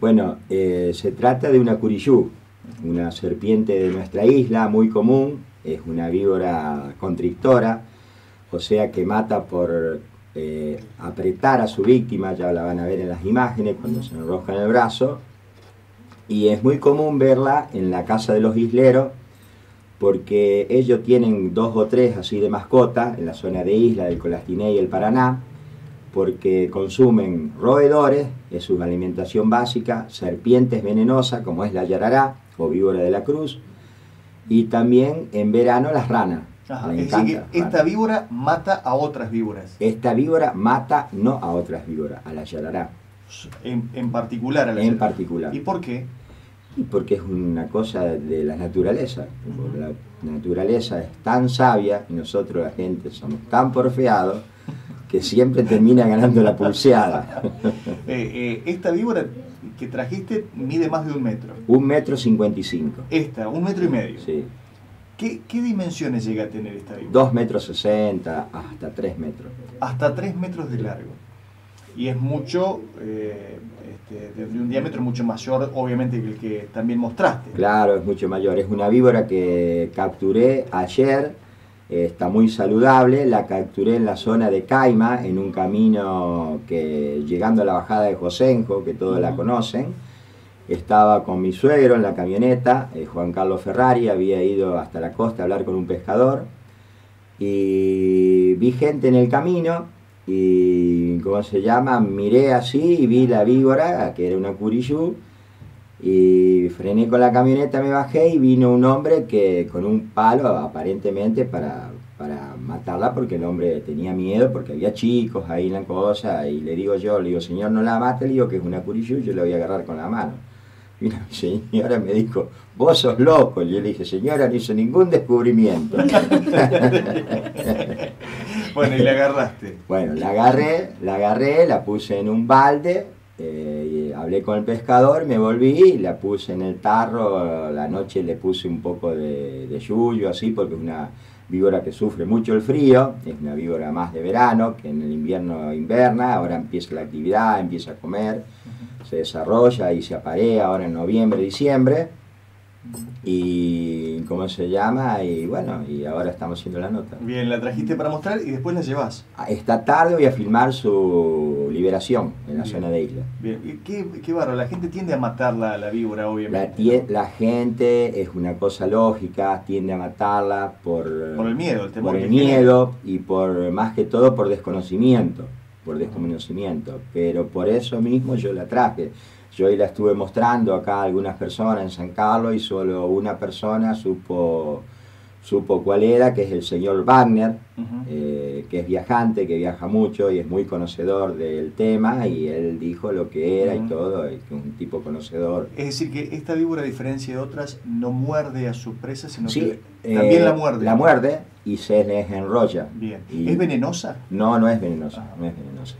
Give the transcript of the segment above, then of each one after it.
Bueno, eh, se trata de una curiyú, una serpiente de nuestra isla muy común, es una víbora constrictora, o sea que mata por eh, apretar a su víctima, ya la van a ver en las imágenes cuando se enrosca en el brazo, y es muy común verla en la casa de los isleros, porque ellos tienen dos o tres así de mascota en la zona de isla del Colastiné y el Paraná, porque consumen roedores, es su alimentación básica, serpientes venenosas como es la yarará o víbora de la cruz, y también en verano las ranas. es decir, que esta víbora mata a otras víboras. Esta víbora mata no a otras víboras, a la yarará. En, particular a la En particular. ¿Y por qué? porque es una cosa de la naturaleza. La naturaleza es tan sabia y nosotros la gente somos tan porfeados que siempre termina ganando la pulseada. Eh, eh, esta víbora que trajiste mide más de un metro. Un metro cincuenta y cinco. Esta, un metro y medio. Sí. ¿Qué, dimensiones llega a tener esta víbora? Dos metros sesenta hasta tres metros. Hasta tres metros de largo. Y es mucho, eh, este, de un diámetro mucho mayor, obviamente, que el que también mostraste. Claro, es mucho mayor. Es una víbora que capturé ayer está muy saludable, la capturé en la zona de Caima, en un camino que llegando a la bajada de Josenjo, que todos la conocen, estaba con mi suegro en la camioneta, eh, Juan Carlos Ferrari, había ido hasta la costa a hablar con un pescador, y vi gente en el camino, y ¿cómo se llama? Miré así y vi la víbora, que era una curiyú, y frené con la camioneta, me bajé y vino un hombre que con un palo aparentemente para, para matarla porque el hombre tenía miedo porque había chicos ahí en la cosa y le digo yo, le digo, señor no la mate, le digo que es una curiyú, yo la voy a agarrar con la mano. Y la señora me dijo, vos sos loco. Y yo le dije, señora, no hizo ningún descubrimiento. bueno, y la agarraste. Bueno, la agarré, la agarré, la puse en un balde, eh, hablé con el pescador, me volví, la puse en el tarro, la noche le puse un poco de, de yuyo, así, porque es una víbora que sufre mucho el frío, es una víbora más de verano, que en el invierno inverna, ahora empieza la actividad, empieza a comer, se desarrolla y se aparea ahora en noviembre, diciembre, y cómo se llama y bueno y ahora estamos haciendo la nota. Bien la trajiste para mostrar y después la llevas. Ah, esta tarde voy a filmar su liberación en la zona de isla. Bien qué, qué barro la gente tiende a matarla la víbora obviamente la, la, gente es una cosa lógica tiende a matarla por por el miedo el por el miedo y por más que todo por desconocimiento por desconocimiento pero por eso mismo yo la traje. Yo hoy la estuve mostrando acá a algunas personas en San Carlos y solo una persona supo, supo cuál era, que es el señor Wagner, eh, que es viajante, que viaja mucho y es muy conocedor del tema y él dijo lo que era y todo, es un tipo conocedor. Es decir, que esta víbora, a diferencia de otras, no muerde a su presa, sino que también la eh, muerde. La muerde y se les enrolla. Bien. ¿Es venenosa? No, no es venenosa, no es venenosa.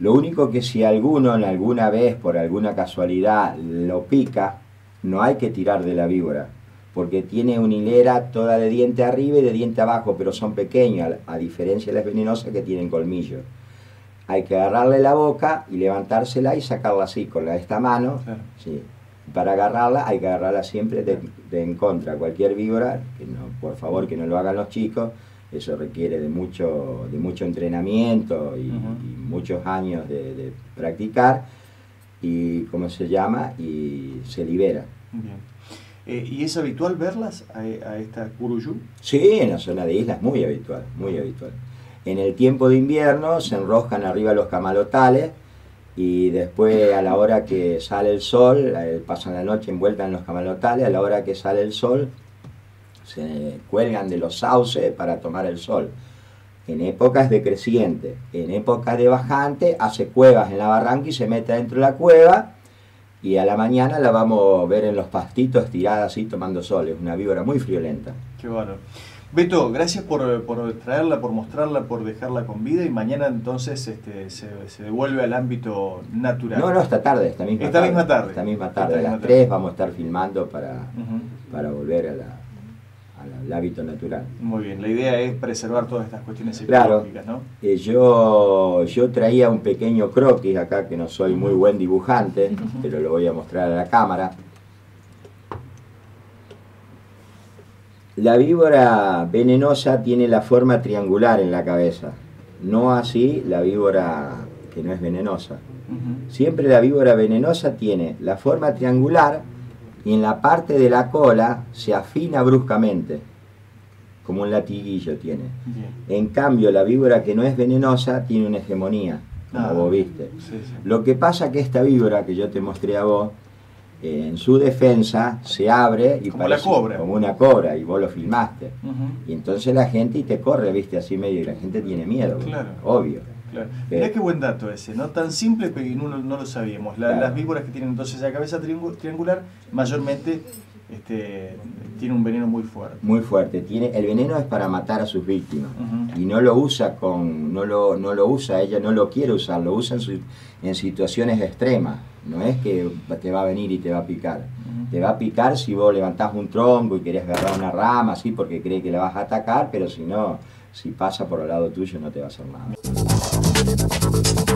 Lo único que si alguno en alguna vez, por alguna casualidad, lo pica, no hay que tirar de la víbora, porque tiene una hilera toda de diente arriba y de diente abajo, pero son pequeños, a diferencia de las venenosas que tienen colmillos. Hay que agarrarle la boca y levantársela y sacarla así, con la, esta mano. Sí. Para agarrarla hay que agarrarla siempre de, en contra. Cualquier víbora, que no, por favor que no lo hagan los chicos, eso requiere de mucho, de mucho entrenamiento y, muchos años de, practicar, y ¿cómo se llama? Y se libera. Eh, ¿Y es habitual verlas a, esta curuyú? Sí, en la zona de islas muy habitual, muy habitual. En el tiempo de invierno se enroscan arriba los camalotales y después a la hora que sale el sol, eh, pasan la noche envueltas en los camalotales, a la hora que sale el sol se cuelgan de los sauces para tomar el sol. En épocas de creciente, en épocas de bajante, hace cuevas en la barranca y se mete dentro de la cueva y a la mañana la vamos a ver en los pastitos estirada así tomando sol. Es una víbora muy friolenta. Qué bueno. Beto, gracias por, traerla, por mostrarla, por dejarla con vida y mañana entonces este, se, devuelve al ámbito natural. No, no, esta tarde, esta misma esta Misma tarde. Esta misma tarde, a las 3 vamos a estar filmando para, para volver a la, al hábito natural. Muy bien, la idea es preservar todas estas cuestiones Claro. ecológicas, ¿no? Eh, yo, yo traía un pequeño croquis acá, que no soy muy buen dibujante, pero lo voy a mostrar a la cámara. La víbora venenosa tiene la forma triangular en la cabeza, no así la víbora que no es venenosa. Siempre la víbora venenosa tiene la forma triangular y en la parte de la cola se afina bruscamente, como un latiguillo tiene. Bien. En cambio, la víbora que no es venenosa tiene una hegemonía, como Ah, vos viste. Sí, sí. Lo que pasa que esta víbora que yo te mostré a vos, eh, en su defensa se abre y Como la cobra. como una cobra y vos lo filmaste. Y entonces la gente y te corre, viste, así medio y la gente tiene miedo, Claro. obvio. Claro. Mirá qué buen dato ese, ¿no? Tan simple que no, no lo sabíamos. La- Claro. Las víboras que tienen entonces la cabeza triangu- triangular, mayormente este, tienen un veneno muy fuerte. Muy fuerte. Tiene, el veneno es para matar a sus víctimas. Ujú. Y no lo usa con, no lo, no lo usa, ella no lo quiere usar, lo usa en, su- en situaciones extremas. No es que te va a venir y te va a picar. Ujú. Te va a picar si vos levantás un tronco y querés agarrar una rama, así porque cree que la vas a atacar, pero si no, si pasa por el lado tuyo no te va a hacer nada. Thank you.